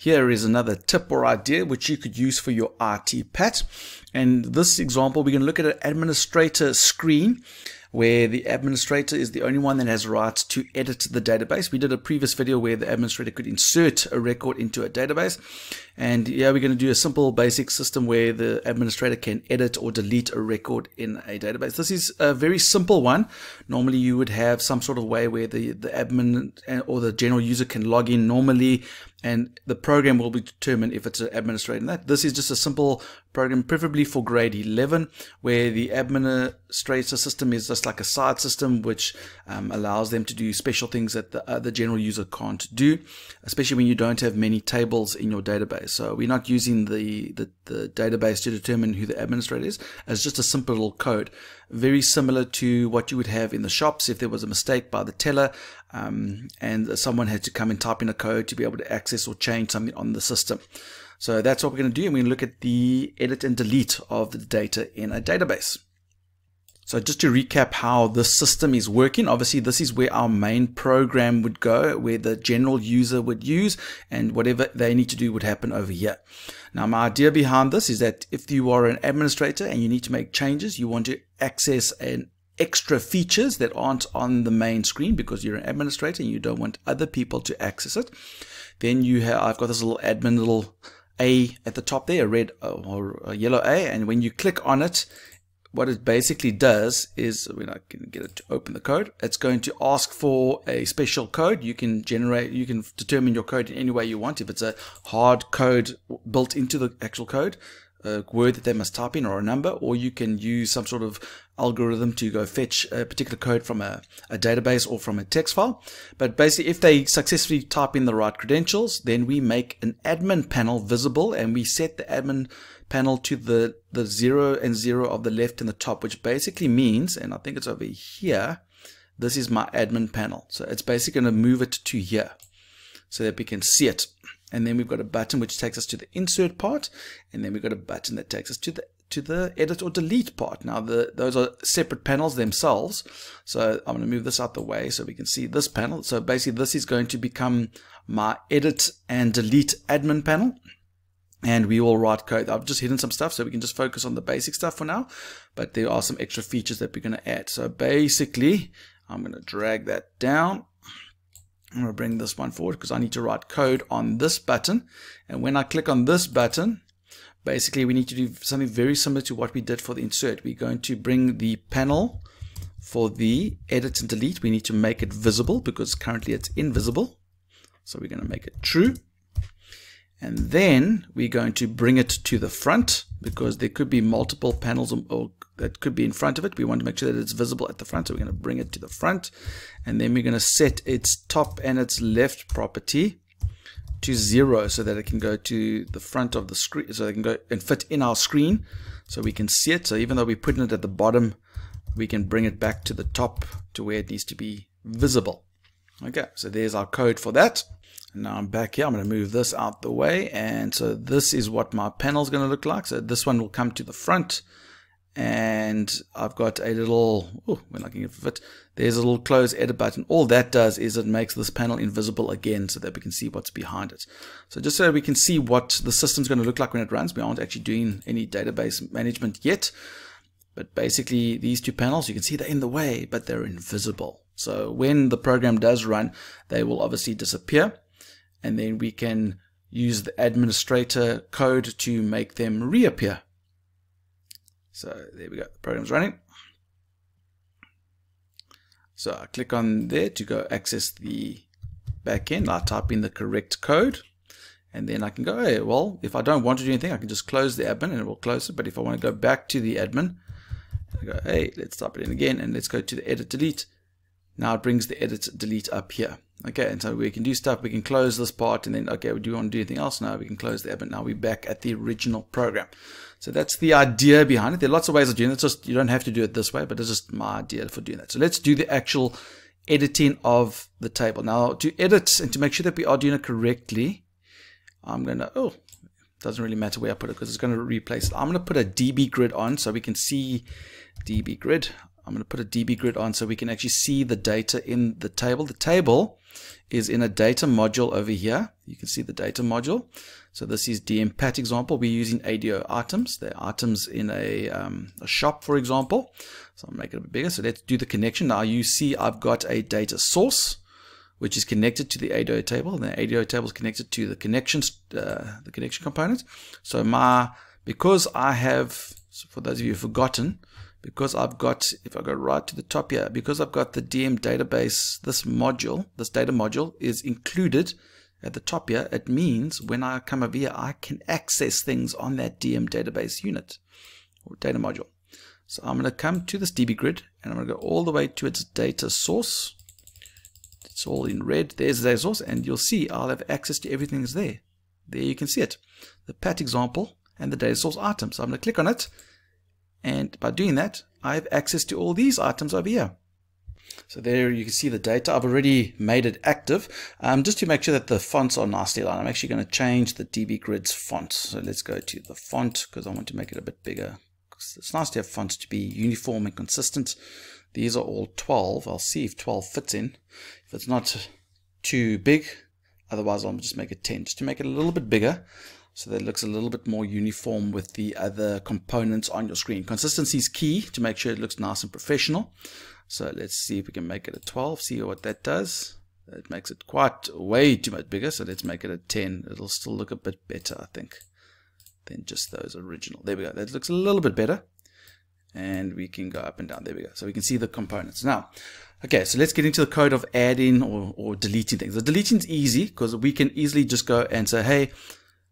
Here is another tip or idea which you could use for your IT PAT. And this example, we're going to look at an administrator screen where the administrator is the only one that has rights to edit the database. We did a previous video where the administrator could insert a record into a database. And yeah, we're going to do a simple basic system where the administrator can edit or delete a record in a database. This is a very simple one. Normally you would have some sort of way where the, the admin eh, or the general user can log in normally and the program will be determined if it's an administrator. that this is just a simple program, preferably for grade 11, where the administrator system is just like a side system which um, allows them to do special things that the, the general user can't do, especially when you don't have many tables in your database. So we're not using the, the, the database to determine who the administrator is. It's just a simple little code, very similar to what you would have in the shops if there was a mistake by the teller um, and someone had to come and type in a code to be able to access or change something on the system. So that's what we're going to do. We're going to look at the edit and delete of the data in a database. So just to recap how the system is working, obviously this is where our main program would go, where the general user would use and whatever they need to do would happen over here. Now my idea behind this is that if you are an administrator and you need to make changes, you want to access an extra features that aren't on the main screen because you're an administrator and you don't want other people to access it. Then you have, I've got this little admin little A at the top there, a red uh, or a yellow A. And when you click on it, what it basically does is when I can get it to open the code, it's going to ask for a special code. You can generate, you can determine your code in any way you want. If it's a hard code built into the actual code, a word that they must type in or a number, or you can use some sort of algorithm to go fetch a particular code from a, a, database or from a text file. But basically, if they successfully type in the right credentials, then we make an admin panel visible and we set the admin panel to the, the zero and zero of the left and the top, which basically means, and I think it's over here, this is my admin panel. So it's basically going to move it to here so that we can see it. And then we've got a button which takes us to the insert part. And then we've got a button that takes us to the to the edit or delete part. Now, the, those are separate panels themselves. So I'm going to move this out the way so we can see this panel. So basically, this is going to become my edit and delete admin panel. And we will write code. I've just hidden some stuff so we can just focus on the basic stuff for now. But there are some extra features that we're going to add. So basically, I'm going to drag that down. I'm going to bring this one forward because I need to write code on this button. And when I click on this button, basically we need to do something very similar to what we did for the insert. We're going to bring the panel for the edit and delete. We need to make it visible because currently it's invisible. So we're going to make it true. And then we're going to bring it to the front because there could be multiple panels or that could be in front of it. We want to make sure that it's visible at the front. So we're going to bring it to the front. And then we're going to set its top and its left property to zero so that it can go to the front of the screen so it can go and fit in our screen so we can see it so even though we're putting it at the bottom we can bring it back to the top to where it needs to be visible okay so there's our code for that now I'm back here I'm going to move this out the way and so this is what my panel is going to look like so this one will come to the front and I've got a little, oh, we're not going to fit, there's a little close edit button. All that does is it makes this panel invisible again so that we can see what's behind it. So just so we can see what the system's going to look like when it runs, we aren't actually doing any database management yet. But basically these two panels, you can see they're in the way, but they're invisible. So when the program does run, they will obviously disappear. And then we can use the administrator code to make them reappear. So there we go, the program's running. So I click on there to go access the backend. I type in the correct code and then I can go, hey, well, if I don't want to do anything, I can just close the admin and it will close it. But if I want to go back to the admin, I go, hey, let's type it in again and let's go to the edit delete. Now it brings the edit delete up here. Okay, and so we can do stuff. We can close this part and then, okay, we do want to do anything else? No, we can close the admin. Now we're back at the original program. So that's the idea behind it. There are lots of ways of doing it. It's just you don't have to do it this way, but it's just my idea for doing that. So let's do the actual editing of the table. Now to edit and to make sure that we are doing it correctly, I'm going to, oh, doesn't really matter where I put it because it's going to replace it. I'm going to put a DB grid on so we can see DB grid. I'm going to put a db grid on so we can actually see the data in the table. The table is in a data module over here. You can see the data module. So this is DMPAT example. We're using ADO items. They're items in a, um, a shop, for example. So I'll make it a bit bigger. So let's do the connection. Now you see I've got a data source which is connected to the ADO table. And the ADO table is connected to the connections, uh, the connection component. So my, because I have, so for those of you who've forgotten, because I've got, if I go right to the top here, because I've got the DM database, this module, this data module is included at the top here. It means when I come over here, I can access things on that DM database unit or data module. So I'm going to come to this DB grid and I'm going to go all the way to its data source it's all in red. There's the source, and you'll see I'll have access to everything there. There you can see it. The pat example and the data source item. So I'm going to click on it, and by doing that, I have access to all these items over here. So there you can see the data. I've already made it active. Um, just to make sure that the fonts are nicely aligned, I'm actually going to change the DB Grid's font. So let's go to the font because I want to make it a bit bigger. It's nice to have fonts to be uniform and consistent. These are all 12. I'll see if 12 fits in. If it's not too big, otherwise I'll just make it 10, just to make it a little bit bigger so that it looks a little bit more uniform with the other components on your screen. Consistency is key to make sure it looks nice and professional. So let's see if we can make it a 12, see what that does. It makes it quite way too much bigger, so let's make it a 10. It'll still look a bit better, I think, than just those original. There we go. That looks a little bit better and we can go up and down. There we go. So we can see the components. Now, okay, so let's get into the code of adding or, or deleting things. The deleting is easy because we can easily just go and say, hey,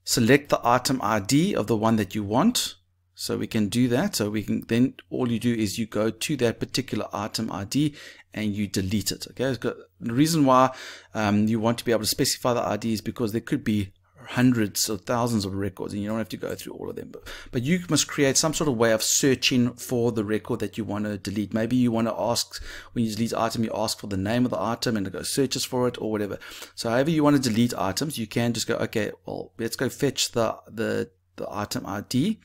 select the item ID of the one that you want. So we can do that. So we can then all you do is you go to that particular item ID and you delete it. Okay. The reason why um, you want to be able to specify the ID is because there could be hundreds or thousands of records and you don't have to go through all of them but, but you must create some sort of way of searching for the record that you want to delete. Maybe you want to ask when you delete item you ask for the name of the item and it goes searches for it or whatever. So however you want to delete items you can just go okay well let's go fetch the the, the item id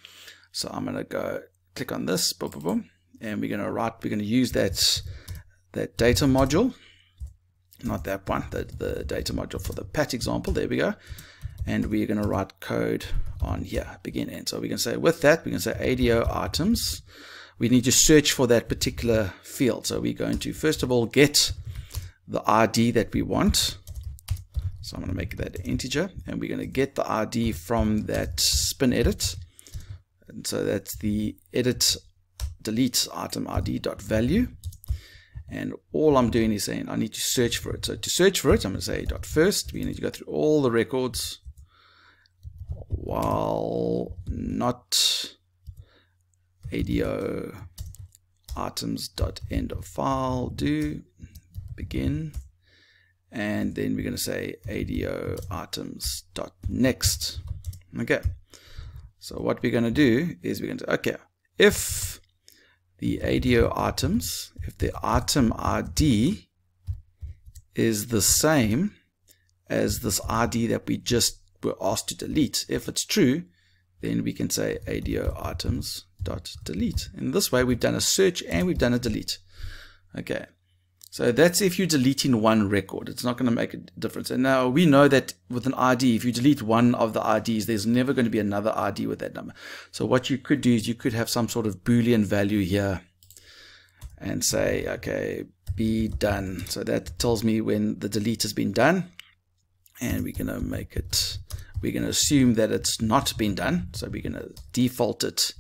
so i'm going to go click on this boom, boom, boom, and we're going to write we're going to use that that data module. Not that one the, the data module for the pat example. There we go and we're going to write code on here, begin end. So we can say with that, we can say ADO items. We need to search for that particular field. So we're going to first of all get the ID that we want. So I'm going to make that integer and we're going to get the ID from that spin edit. And so that's the edit delete item ID dot value. And all I'm doing is saying I need to search for it. So to search for it, I'm going to say dot first. We need to go through all the records while not. ADO items dot end of file do begin. And then we're going to say ADO items dot next okay. So what we're going to do is we're going to okay. If the ADO items if the item ID is the same as this ID that we just we're asked to delete. If it's true, then we can say ADO items dot delete. In this way, we've done a search and we've done a delete. Okay. So that's if you're deleting one record. It's not going to make a difference. And now we know that with an ID, if you delete one of the IDs, there's never going to be another ID with that number. So what you could do is you could have some sort of Boolean value here and say, okay, be done. So that tells me when the delete has been done. And we're going to make it we're going to assume that it's not been done. So we're going to uh, default it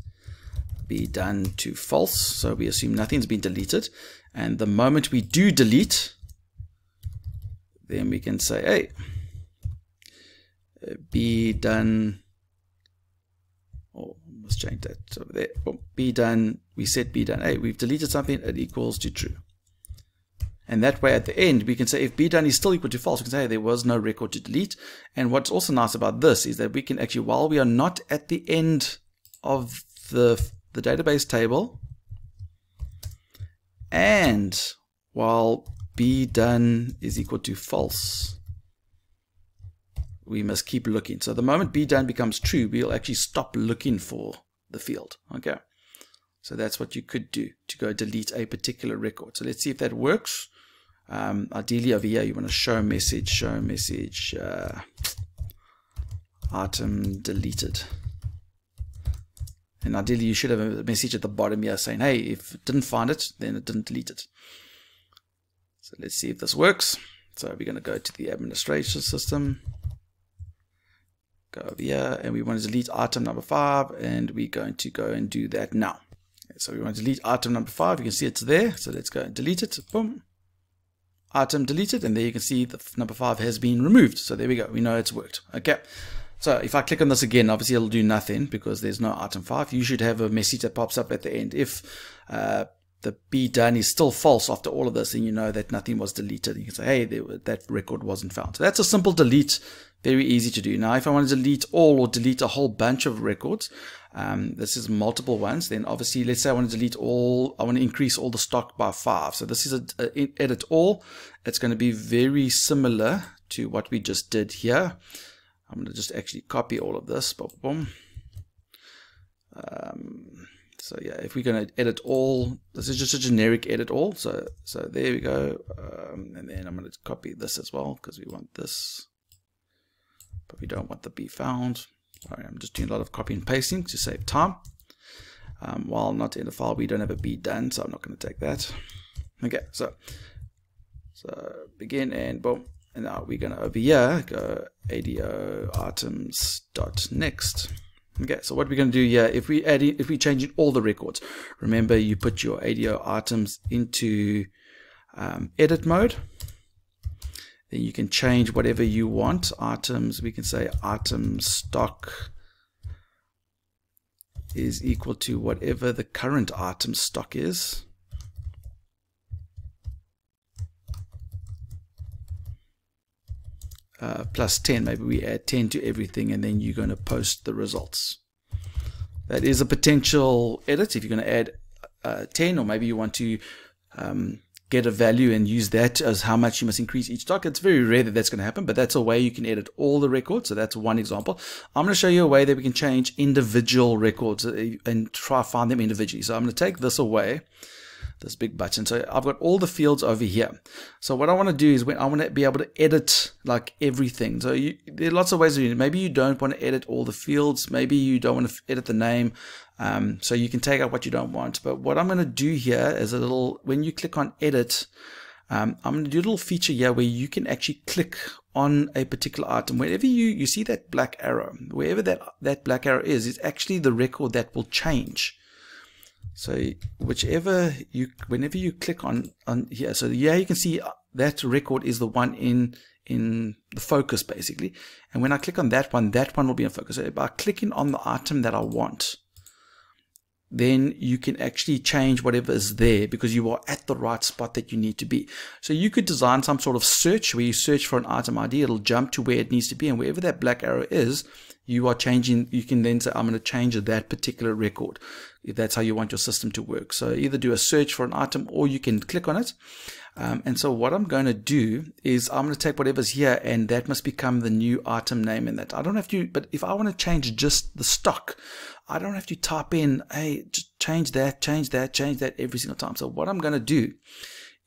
be done to false. So we assume nothing's been deleted. And the moment we do delete, then we can say, hey, uh, be done. Oh, let's change that over there. Oh, be done. We set be done. Hey, we've deleted something. It equals to true. And that way at the end, we can say if b done is still equal to false, we can say there was no record to delete. And what's also nice about this is that we can actually, while we are not at the end of the, the database table, and while b done is equal to false, we must keep looking. So the moment b done becomes true, we'll actually stop looking for the field. Okay. So that's what you could do to go delete a particular record. So let's see if that works. Um, ideally over here, you want to show message, show message, uh, item deleted. And ideally, you should have a message at the bottom here saying, hey, if it didn't find it, then it didn't delete it. So let's see if this works. So we're going to go to the administration system, go over here, and we want to delete item number five, and we're going to go and do that now. So we want to delete item number five. You can see it's there. So let's go and delete it. Boom. Item deleted, and there you can see the number five has been removed. So there we go. We know it's worked. Okay. So if I click on this again, obviously it'll do nothing because there's no item 5. You should have a message that pops up at the end. If uh, the be done is still false after all of this, and you know that nothing was deleted. You can say, hey, there, that record wasn't found. So that's a simple delete, very easy to do. Now, if I want to delete all or delete a whole bunch of records, um, this is multiple ones, then obviously, let's say I want to delete all, I want to increase all the stock by 5. So this is a, a edit all. It's going to be very similar to what we just did here. I'm going to just actually copy all of this. Boom, boom. Um, so yeah, if we're going to edit all, this is just a generic edit all. So so there we go. Um, and then I'm going to copy this as well because we want this, but we don't want the be found. Sorry, I'm just doing a lot of copy and pasting to save time. Um, while not in the file, we don't have a be done, so I'm not going to take that. Okay, so so begin and boom. And now we're going to over here go ADO items dot next. Okay, so what we're going to do here, if we add in, if we change in all the records, remember you put your ADO items into um, edit mode. Then you can change whatever you want. Items, we can say item stock is equal to whatever the current item stock is. uh, plus 10. Maybe we add 10 to everything and then you're going to post the results. That is a potential edit if you're going to add uh, 10 or maybe you want to um, get a value and use that as how much you must increase each stock. It's very rare that that's going to happen, but that's a way you can edit all the records. So that's one example. I'm going to show you a way that we can change individual records uh, and try find them individually. So I'm going to take this away this big button. So I've got all the fields over here. So what I want to do is when I want to be able to edit like everything. So you, there are lots of ways of doing it. Maybe you don't want to edit all the fields. Maybe you don't want to edit the name. Um, so you can take out what you don't want. But what I'm going to do here is a little, when you click on edit, um, I'm going to do a little feature here where you can actually click on a particular item. Wherever you, you see that black arrow, wherever that, that black arrow is, it's actually the record that will change. So whichever you, whenever you click on, on here, so yeah, you can see uh, that record is the one in, in the focus basically. And when I click on that one, that one will be in focus. So by clicking on the item that I want, then you can actually change whatever is there because you are at the right spot that you need to be. So you could design some sort of search where you search for an item ID, it'll jump to where it needs to be, and wherever that black arrow is, you are changing, you can then say, I'm going to change that particular record if that's how you want your system to work. So either do a search for an item or you can click on it. Um, and so what I'm going to do is I'm going to take whatever's here and that must become the new item name in that. I don't have to, but if I want to change just the stock, I don't have to type in, hey, change that, change that, change that every single time. So what I'm going to do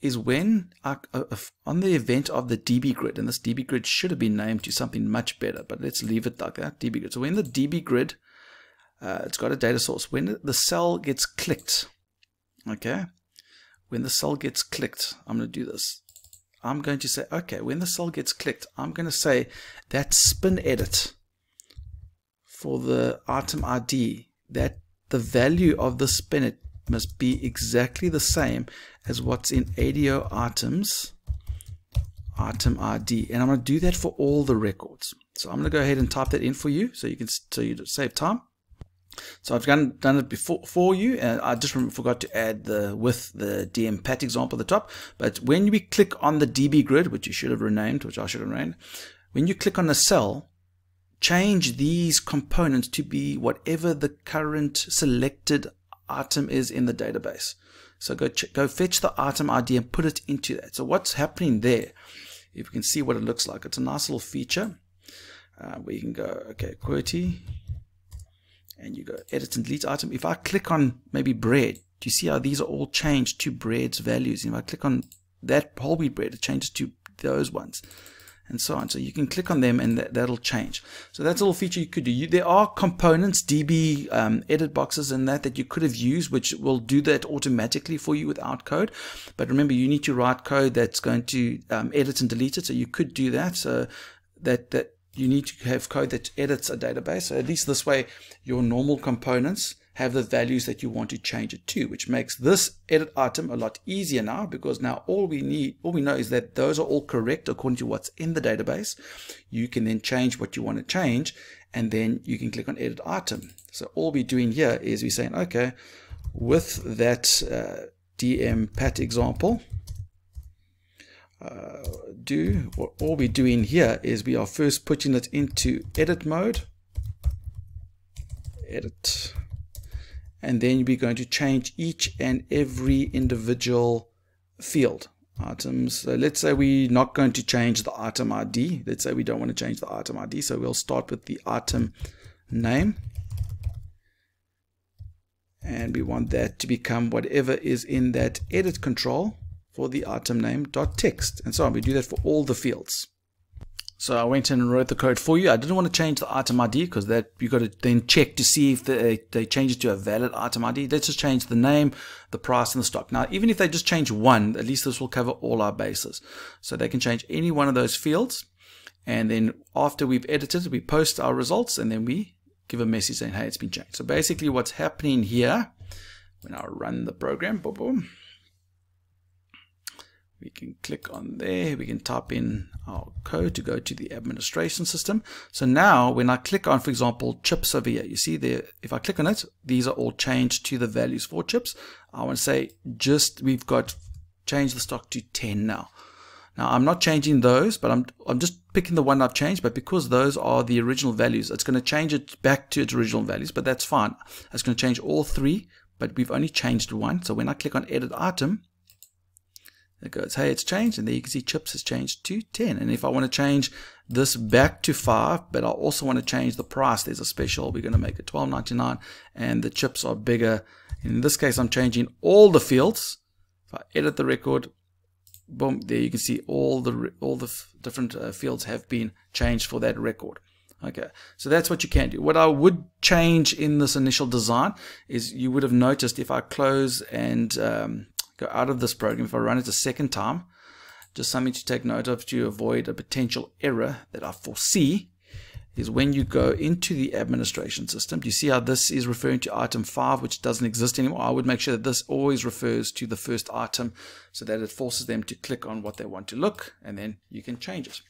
is when I, uh, on the event of the DB grid, and this DB grid should have been named to something much better, but let's leave it like that, DB grid. So when the DB grid, uh, it's got a data source. When the cell gets clicked, okay, when the cell gets clicked, I'm going to do this. I'm going to say, okay, when the cell gets clicked, I'm going to say that spin edit for the item ID, that the value of the spin edit must be exactly the same as what's in ADO items item ID. And I'm going to do that for all the records. So I'm going to go ahead and type that in for you so you can so you save time. So I've done, done it before for you, and I just forgot to add the with the DMPAT example at the top. But when we click on the DB grid, which you should have renamed, which I should have renamed, when you click on the cell, change these components to be whatever the current selected item is in the database. So go go fetch the item ID and put it into that. So what's happening there? If you can see what it looks like, it's a nice little feature uh, where you can go, okay, QWERTY and you go edit and delete item. If I click on maybe bread, do you see how these are all changed to bread's values? If I click on that whole wheat bread, it changes to those ones and so on. So you can click on them and that, that'll change. So that's a little feature you could do. You, there are components, DB um, edit boxes and that that you could have used, which will do that automatically for you without code. But remember, you need to write code that's going to um, edit and delete it. So you could do that. So that, that you need to have code that edits a database. So at least this way, your normal components have the values that you want to change it to, which makes this edit item a lot easier now because now all we need, all we know is that those are all correct according to what's in the database. You can then change what you want to change and then you can click on edit item. So all we're doing here is we're saying, okay, with that uh, DM pat example, uh, do what all we're doing here is we are first putting it into edit mode edit and then we're going to change each and every individual field items. So let's say we're not going to change the item ID. Let's say we don't want to change the item ID. So we'll start with the item name. And we want that to become whatever is in that edit control for the item name dot text and so on. We do that for all the fields. So I went in and wrote the code for you. I didn't want to change the item ID because that you got to then check to see if they, they change it to a valid item ID. Let's just change the name, the price, and the stock. Now, even if they just change one, at least this will cover all our bases. So they can change any one of those fields. And then after we've edited, we post our results and then we give a message saying, hey, it's been changed. So basically what's happening here, when I run the program, boom, boom, we can click on there. We can type in our code to go to the administration system. So now when I click on for example chips over here you see there if I click on it these are all changed to the values for chips. I want to say just we've got change the stock to 10 now. Now I'm not changing those but I'm, I'm just picking the one I've changed but because those are the original values it's going to change it back to its original values but that's fine. It's going to change all three but we've only changed one. So when I click on edit item it goes, hey, it's changed. And there you can see chips has changed to 10. And if I want to change this back to 5, but I also want to change the price, there's a special. We're going to make it 12.99 and the chips are bigger. In this case, I'm changing all the fields. If I edit the record, boom, there you can see all the all the different uh, fields have been changed for that record. Okay, so that's what you can do. What I would change in this initial design is you would have noticed if I close and um, go out of this program, if I run it a second time, just something to take note of to avoid a potential error that I foresee is when you go into the administration system. Do you see how this is referring to item 5, which doesn't exist anymore? I would make sure that this always refers to the first item so that it forces them to click on what they want to look, and then you can change it.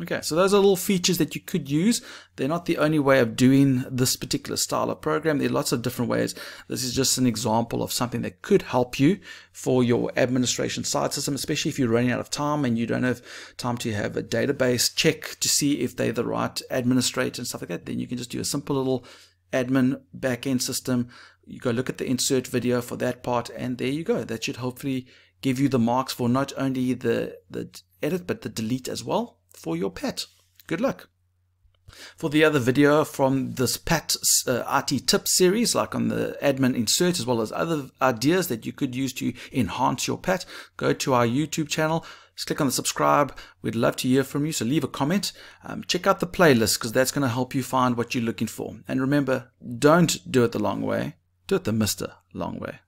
Okay, so those are little features that you could use. They're not the only way of doing this particular style of program. There are lots of different ways. This is just an example of something that could help you for your administration side system, especially if you're running out of time and you don't have time to have a database check to see if they're the right administrator and stuff like that. Then you can just do a simple little admin backend system. You go look at the insert video for that part, and there you go. That should hopefully give you the marks for not only the, the edit, but the delete as well for your PAT. Good luck. For the other video from this PAT uh, IT tip series, like on the admin insert, as well as other ideas that you could use to enhance your PAT, go to our YouTube channel. Just click on the subscribe. We'd love to hear from you, so leave a comment. Um, check out the playlist because that's going to help you find what you're looking for. And remember, don't do it the long way. Do it the Mr. Long way.